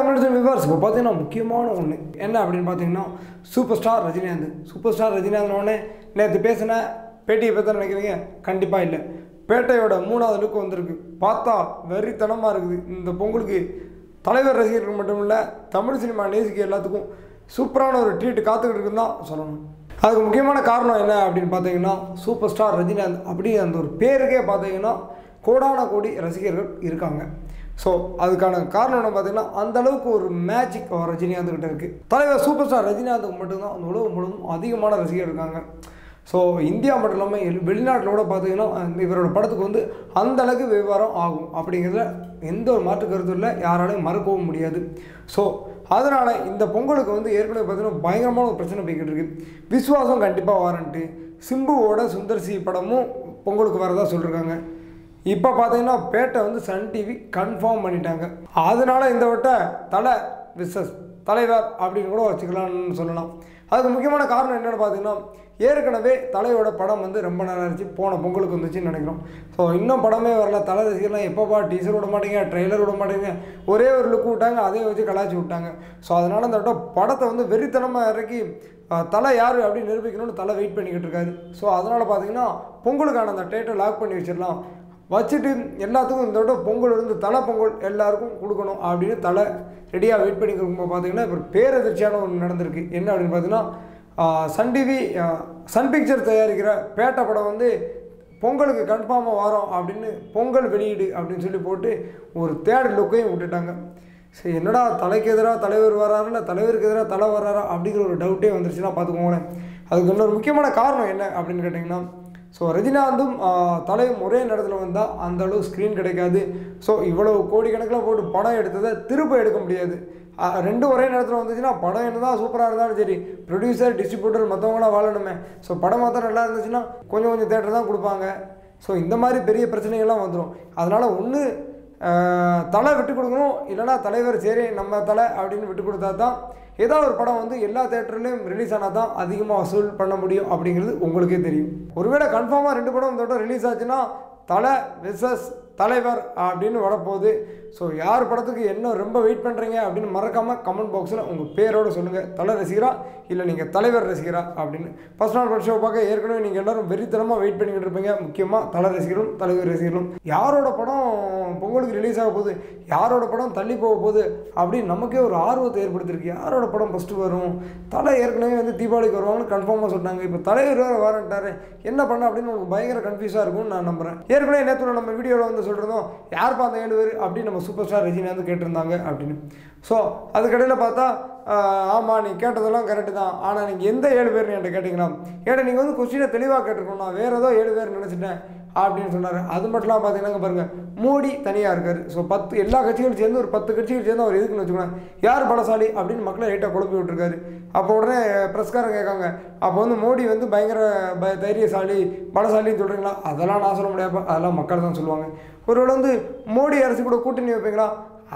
Tamil viewers இப்போ பார்த்தீங்கன்னா முக்கியமான ஒன்று என்ன அப்படின்னு பார்த்தீங்கன்னா super star Rajinikanth. Super star ரஜினிகாந்தோடனே நேற்று பேசின பேட்டியை பற்றி நினைக்கிறீங்க? கண்டிப்பாக இல்லை. பேட்டையோட மூணாவது லுக் வந்திருக்கு. பார்த்தா வெறித்தனமாக இருக்குது. இந்த பொங்கலுக்கு தலைவர் ரசிகர்கள் மட்டும் இல்லை தமிழ் சினிமா நேசிக்க எல்லாத்துக்கும் சூப்பரான ஒரு ட்ரீட் காத்துக்கிட்டு இருக்குன்னு தான் சொல்லணும். அதுக்கு முக்கியமான காரணம் என்ன அப்படின்னு பார்த்தீங்கன்னா சூப்பர் ஸ்டார் ரஜினிகாந்த் அப்படி அந்த ஒரு பேருக்கே பார்த்தீங்கன்னா கோடான கோடி ரசிகர்கள் இருக்காங்க. ஸோ அதுக்கான காரணம் என்ன பார்த்தீங்கன்னா அந்தளவுக்கு ஒரு மேஜிக் ரஜினிகாந்த்கிட்ட இருக்குது தலைவர் சூப்பர் ஸ்டார் ரஜினிகாந்துக்கு மட்டும்தான் அந்த உலகம் முழுவதும் அதிகமான ரசிகர் இருக்காங்க. ஸோ இந்தியா மட்டும் இல்லாமல் வெளிநாட்டிலோட வெளிநாட்டில் கூட பார்த்தீங்கன்னா இவரோட படத்துக்கு வந்து அந்தளவுக்கு விவகாரம் ஆகும். அப்படிங்கிறதுல எந்த ஒரு மாற்று கருத்தும் இல்லை யாராலையும் மறுக்கவும் முடியாது. ஸோ அதனால் இந்த பொங்கலுக்கு வந்து ஏற்கனவே பார்த்தீங்கன்னா பயங்கரமான ஒரு பிரச்சனை போய்கிட்டு இருக்குது விஸ்வாசம் கண்டிப்பாக வாரண்ட்டு சிம்புவோட சுந்தர்சி படமும் பொங்கலுக்கு வரதா சொல்லியிருக்காங்க இப்போ பார்த்தீங்கன்னா பேட்டை வந்து சன் டிவி கன்ஃபார்ம் பண்ணிட்டாங்க. அதனால இந்த வட்ட தலை விசஸ் தலைவர் அப்படின்னு கூட வச்சுக்கலாம்னு சொல்லலாம். அதுக்கு முக்கியமான காரணம் என்னென்னு பார்த்தீங்கன்னா ஏற்கனவே தலையோட படம் வந்து ரொம்ப நேரம் ஆச்சு போன பொங்கலுக்கு வந்துச்சுன்னு நினைக்கிறோம். ஸோ இன்னும் படமே வரல. தலை ரசிகர்லாம் எப்போப்பா டீசர் விட மாட்டேங்க ட்ரெய்லர் விட மாட்டேங்க. ஒரே ஒரு லுக் விட்டாங்க அதே வச்சு கலாச்சி விட்டாங்க. ஸோ அதனால் அந்த விட படத்தை வந்து வெறித்தனமாக இறக்கி தலை யார் அப்படின்னு நிரூபிக்கணும்னு தலை வெயிட் பண்ணிக்கிட்டு இருக்காரு. ஸோ அதனால் பார்த்தீங்கன்னா பொங்கலுக்கான அந்த டேட்டை லாக் பண்ணி வச்சிடலாம். வச்சுட்டு எல்லாத்துக்கும் இந்த விட பொங்கல் இருந்து தலை பொங்கல் எல்லாருக்கும் கொடுக்கணும் அப்படின்னு தலை ரெடியாக வெயிட் பண்ணி கொடுக்கும்போது பார்த்தீங்கன்னா இப்போ பேரதிர்ச்சியான ஒன்று நடந்திருக்கு. என்ன அப்படின்னு பார்த்தீங்கன்னா சன் டிவி சன் பிக்சர் தயாரிக்கிற பேட்டை படம் வந்து பொங்கலுக்கு கன்ஃபார்மாக வரோம் அப்படின்னு பொங்கல் வெளியீடு அப்படின்னு சொல்லி போட்டு ஒரு தேர்ட் லுக்கையும் விட்டுட்டாங்க. சரி என்னடா தலைக்கு எதிராக தலைவர் வராரா இல்லை தலைவருக்கு எதிராக தலை வராரா அப்படிங்கிற ஒரு டவுட்டே வந்துருச்சுன்னா பார்த்துக்கோங்களேன். அதுக்கு இன்னொரு முக்கியமான காரணம் என்ன அப்படின்னு கேட்டிங்கன்னா ஸோ ரஜினாந்தும் ஆஹ், தலையும் ஒரே நேரத்தில் வந்தால் அந்த அளவு ஸ்க்ரீன் கிடைக்காது. ஸோ இவ்வளவு கோடிக்கணக்கில் போட்டு படம் எடுத்ததை திரும்ப எடுக்க முடியாது. ரெண்டு ரெண்டும் ஒரே நேரத்தில் வந்துச்சுன்னா படம் என்ன தான் சூப்பராக இருந்தாலும் சரி ப்ரொடியூசர் டிஸ்ட்ரிபியூட்டர் மற்றவங்களாம் வாழணுமே. ஸோ படம் மாத்திரம் நல்லா இருந்துச்சுன்னா கொஞ்சம் கொஞ்சம் தேட்டர் தான் கொடுப்பாங்க. ஸோ இந்த மாதிரி பெரிய பிரச்சனைகள்லாம் வந்துடும் அதனால் ஒன்று தலை விட்டு கொடுக்கணும் இல்லைனா தலைவர் சரி நம்ம தலை அப்படின்னு விட்டு கொடுத்தா தான் ஏதாவது ஒரு படம் வந்து எல்லா தேட்டர்லேயும் ரிலீஸ் ஆனால் தான் அதிகமாக வசூல் பண்ண முடியும் அப்படிங்கிறது உங்களுக்கே தெரியும். ஒருவேளை கன்ஃபார்மாக ரெண்டு படம் இந்த வட்டம் ரிலீஸ் ஆச்சுன்னா தலை விசஸ் தலைவர் அப்படின்னு வரப்போகுது. ஸோ யார் படத்துக்கு என்ன ரொம்ப வெயிட் பண்ணுறீங்க அப்படின்னு மறக்காமல் கமெண்ட் பாக்ஸில் உங்கள் பேரோடு சொல்லுங்கள் தலை ரசிகரா இல்லை நீங்கள் தலைவர் ரசிகரா அப்படின்னு. ஃபஸ்ட் நாள் ஃபர்ஸ்ட் ஷோ பார்க்க ஏற்கனவே நீங்கள் எல்லாரும் வெறித்தனமாக வெயிட் பண்ணிக்கிட்டு இருப்பீங்க. முக்கியமாக தலை ரசிகரும் தலைவர் ரசிகரும் யாரோட படம் பொங்கலுக்கு ரிலீஸ் ஆக போகுது. யாரோட படம் தள்ளி போக போகுது அப்படின்னு நமக்கே ஒரு ஆர்வத்தை ஏற்படுத்தியிருக்கு. யாரோட படம் ஃபஸ்ட்டு வரும்? தலை ஏற்கனவே வந்து தீபாவளிக்கு வருவாங்கன்னு கன்ஃபார்மாக சொன்னாங்க. இப்போ தலைவர் வேறு வரட்டாரு என்ன பண்ண அப்படின்னு உங்களுக்கு பயங்கர கன்ஃபியூஸாக இருக்கும்னு நான் நம்புகிறேன் ஏற்கனவே நேற்று நம்ம வீடியோவில் வந்து சொல்கிறதும் யார் பார்த்த ஏழு பேர் அப்படின்னு நம்ம சூப்பர் ஸ்டார் ரஜினிகாந்த் கேட்டிருந்தாங்க அப்படின்னு. ஸோ அதுக்கடையில் பார்த்தா ஆமாம் நீ கேட்டதெல்லாம் கரெக்டு தான். ஆனால் நீங்கள் எந்த ஏழு பேர்னு என்கிட்ட கேட்டிங்கன்னா ஏன்னா நீங்கள் வந்து கொஸ்டினை தெளிவாக கேட்டிருக்கணும் நான் வேறு ஏதோ ஏழு பேர் நினச்சிட்டேன். அப்படின்னு சொன்னார். அது மட்டும்லாம் பார்த்தீங்கன்னா பாருங்கள் மோடி தனியாக இருக்கார். ஸோ பத்து எல்லா கட்சிகளும் சேர்ந்து ஒரு பத்து கட்சிகள் சேர்ந்து அவர் எதுக்குன்னு வச்சுக்கோங்க யார் பலசாலி அப்படின்னு மக்களை லைட்டாக குழப்பி விட்டுருக்காரு. அப்போ உடனே பிரஸ்காரம் கேட்காங்க அப்போ வந்து மோடி வந்து பயங்கர ப தைரியசாலி பலசாலின்னு சொல்கிறீங்களா அதெல்லாம் நான் சொல்ல முடியாது அதெல்லாம் மக்கள் தான் சொல்லுவாங்க. ஒருவேளை வந்து மோடி அரசு கூட கூட்டணி வைப்பீங்களா?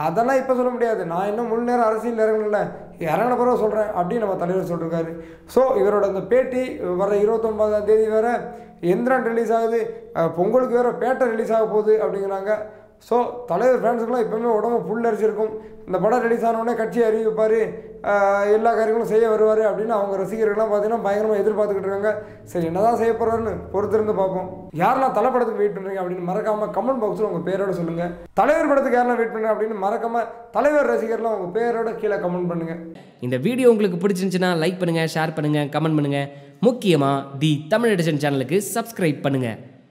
அதெல்லாம் இப்போ சொல்ல முடியாது. நான் இன்னும் முழு நேரம் அரசியல் இறங்கல இறங்கின பிறகு சொல்கிறேன் அப்படின்னு நம்ம தலைவர் சொல்லியிருக்காரு ஸோ இவரோட அந்த பேட்டி வர இருபத்தொன்பதாம் தேதி வேறு எந்திரன் ரிலீஸ் ஆகுது. பொங்கலுக்கு வேறு பேட்டை ரிலீஸ் ஆக போகுது அப்படிங்கிறாங்க. ஸோ தலைவர் ஃபேன்ஸுக்கெல்லாம் எப்பவுமே உடம்பு புல் அரிச்சிருக்கும். இந்த படம் ரிலீஸ் ஆனவுடனே கட்சி அறிவிப்பார். எல்லா காரியங்களும் செய்ய வருவார் அப்படின்னு அவங்க ரசிகர்கள்லாம் பார்த்தீங்கன்னா பயங்கரமாக எதிர்பார்த்துக்கிட்டு இருக்காங்க. சரி என்னதான் செய்ய போகிறாருன்னு பொறுத்திருந்து பார்ப்போம். யாரெல்லாம் தலை படத்துக்கு வெயிட் பண்ணுறீங்க அப்படின்னு மறக்காமல் கமெண்ட் பாக்ஸில் உங்கள் பேரோட சொல்லுங்கள் தலைவர் படத்துக்கு யாரெல்லாம் வெயிட் பண்ணுங்க அப்படின்னு மறக்காமல் தலைவர் ரசிகர்லாம் உங்கள் பேரோட கீழே கமெண்ட் பண்ணுங்கள் இந்த வீடியோ உங்களுக்கு பிடிச்சிருந்துச்சுன்னா லைக் பண்ணுங்கள் ஷேர் பண்ணுங்கள் கமெண்ட் பண்ணுங்கள் முக்கியமாக தி தமிழ் எடிஷன் சேனலுக்கு சப்ஸ்கிரைப் பண்ணுங்கள்